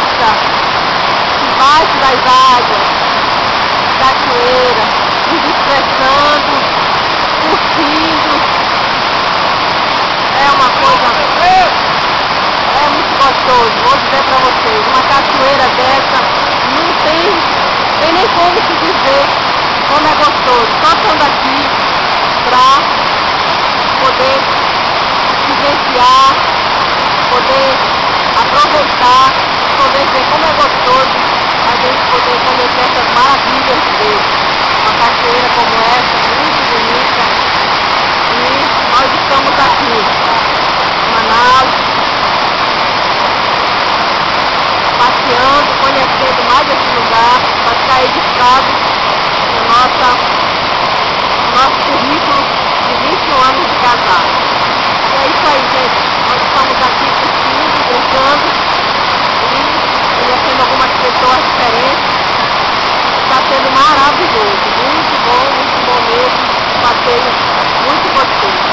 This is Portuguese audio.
gosta. Embaixo das águas, cachoeira, nos estressando, curtindo. É uma coisa. É muito gostoso. Vou dizer pra vocês, uma cachoeira dessa não tem, tem nem como se dizer como é gostoso. Só estando aqui pra poder vivenciar, poder aproveitar, ver como é gostoso a gente poder conhecer essas maravilhas de Deus. Uma cachoeira como essa, muito bonita. E nós estamos aqui em Manaus, passeando, conhecendo mais esse lugar, para ficar registrado no nossa, no nosso currículo de 21 anos de casado. E é isso aí, gente. Nós estamos aqui curtindo, brincando e conhecendo algumas pessoas diferentes. Está sendo maravilhoso, muito bom, muito bom mesmo. Passeio muito gostoso.